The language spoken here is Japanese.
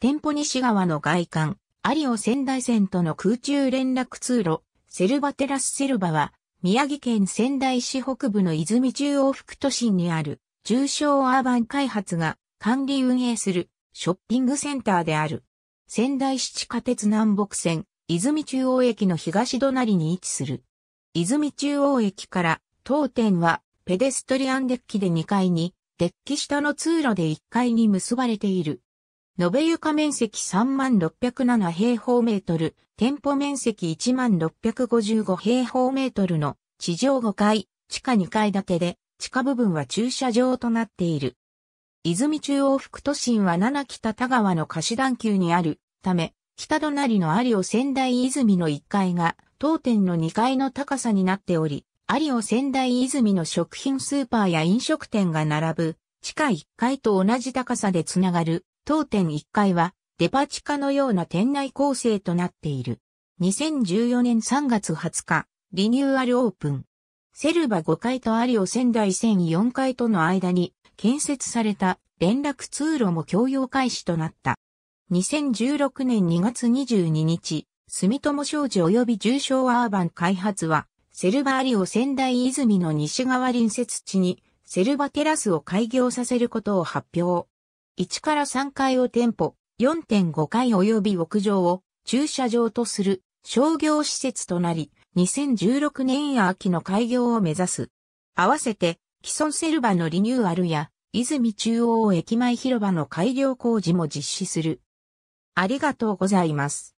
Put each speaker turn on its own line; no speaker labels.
店舗西側の外観、有尾仙台線との空中連絡通路、セルバテラスセルバは、宮城県仙台市北部の泉中央副都心にある、重症アーバン開発が管理運営するショッピングセンターである。仙台市地下鉄南北線、泉中央駅の東隣に位置する。泉中央駅から当店はペデストリアンデッキで2階に、デッキ下の通路で1階に結ばれている。延べ床面積3607平方メートル、店舗面積1655平方メートルの。地上5階、地下2階建てで、地下部分は駐車場となっている。泉中央副都心は七北田川の貸し段丘にある。ため、北隣の有尾仙台泉の1階が当店の2階の高さになっており、有尾仙台泉の食品スーパーや飲食店が並ぶ。地下1階と同じ高さでつながる。当店1階はデパ地下のような店内構成となっている。2014年3月20日、リニューアルオープン。セルバ5階と有尾仙台線4階との間に建設された連絡通路も共用開始となった。2016年2月22日、住友商事及び重症アーバン開発は、セルバ有尾仙台泉の西側隣接地にセルバテラスを開業させることを発表。1から3階を店舗、4.5階及び屋上を駐車場とする商業施設となり、2016年秋の開業を目指す。合わせて、既存セルバのリニューアルや、泉中央駅前広場の改良工事も実施する。ありがとうございます。